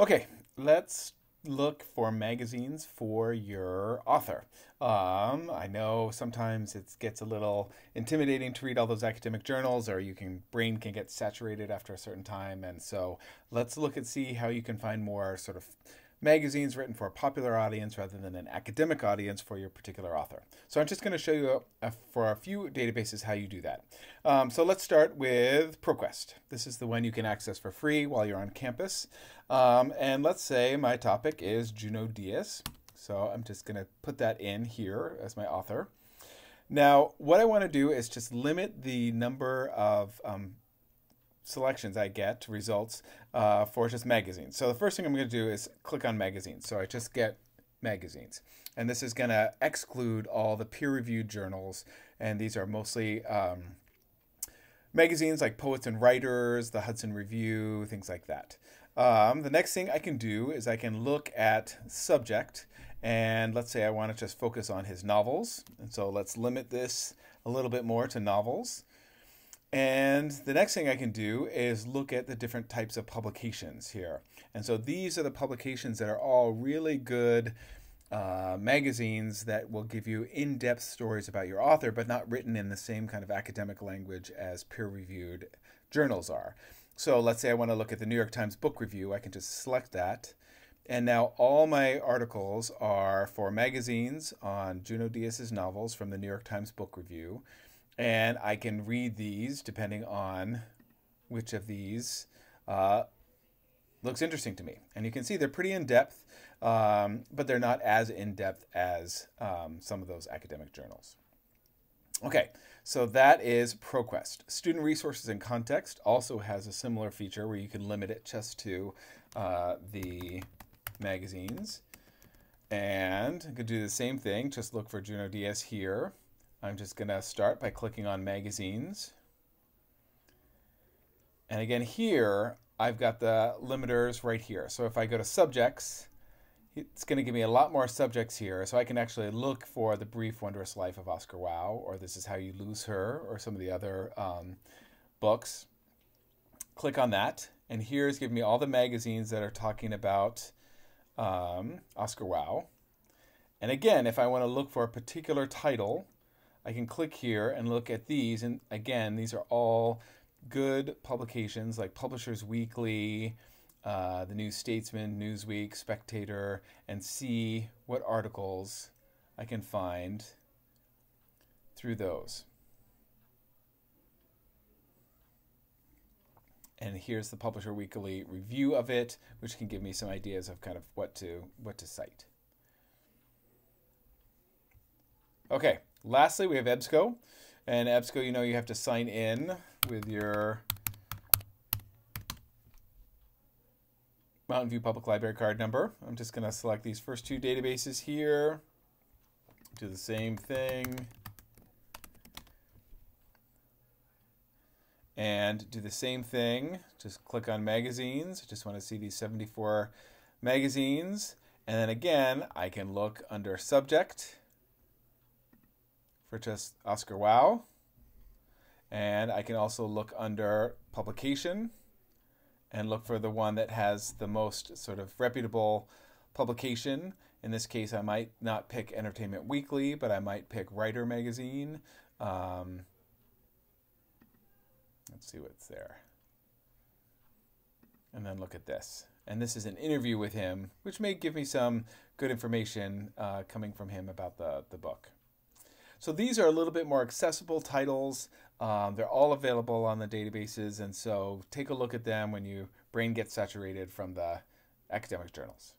Okay, let's look for magazines for your author. Um, I know sometimes it gets a little intimidating to read all those academic journals, or you can brain can get saturated after a certain time. And so let's look and see how you can find more sort of magazines written for a popular audience rather than an academic audience for your particular author. So I'm just going to show you a, a, for a few databases how you do that. Um, so let's start with ProQuest. This is the one you can access for free while you're on campus. Um, and let's say my topic is Junot Diaz. So I'm just going to put that in here as my author. Now, what I want to do is just limit the number of um, selections I get, results, uh, for just magazines. So the first thing I'm going to do is click on magazines. So I just get magazines. And this is going to exclude all the peer-reviewed journals. And these are mostly um, magazines like Poets and Writers, the Hudson Review, things like that. Um, the next thing I can do is I can look at subject and let's say I want to just focus on his novels. And so let's limit this a little bit more to novels. And the next thing I can do is look at the different types of publications here. And so these are the publications that are all really good uh, magazines that will give you in depth stories about your author, but not written in the same kind of academic language as peer reviewed journals are. So let's say I want to look at the New York Times Book Review, I can just select that. And now all my articles are for magazines on Junot Diaz's novels from the New York Times Book Review and I can read these depending on which of these uh, looks interesting to me. And you can see they're pretty in depth, um, but they're not as in depth as um, some of those academic journals. Okay, so that is ProQuest. Student Resources in Context also has a similar feature where you can limit it just to uh, the magazines. And I could do the same thing, just look for Junot Diaz here. I'm just going to start by clicking on magazines. And again here, I've got the limiters right here. So if I go to subjects, it's going to give me a lot more subjects here. So I can actually look for The Brief Wondrous Life of Oscar Wao, or This Is How You Lose Her, or some of the other um, books. Click on that. And here's giving me all the magazines that are talking about um, Oscar Wao. And again, if I want to look for a particular title, I can click here and look at these. And again, these are all good publications like Publishers Weekly, uh, the New Statesman, Newsweek, Spectator, and see what articles I can find through those. And here's the Publisher Weekly review of it, which can give me some ideas of kind of what to what to cite. Okay, lastly, we have EBSCO. And EBSCO, you know, you have to sign in with your Mountain View Public Library card number. I'm just going to select these first two databases here. Do the same thing. And do the same thing. Just click on magazines. I just want to see these 74 magazines. And then again, I can look under subject for just Oscar Wao. And I can also look under publication and look for the one that has the most sort of reputable publication. In this case, I might not pick Entertainment Weekly, but I might pick Writer Magazine. Um, let's see what's there. And then look at this. And this is an interview with him, which may give me some good information uh, coming from him about the, the book. So these are a little bit more accessible titles. Um, they're all available on the databases, and so take a look at them when your brain gets saturated from the academic journals.